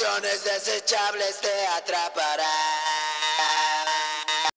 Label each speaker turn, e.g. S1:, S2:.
S1: Desechables te atraparán.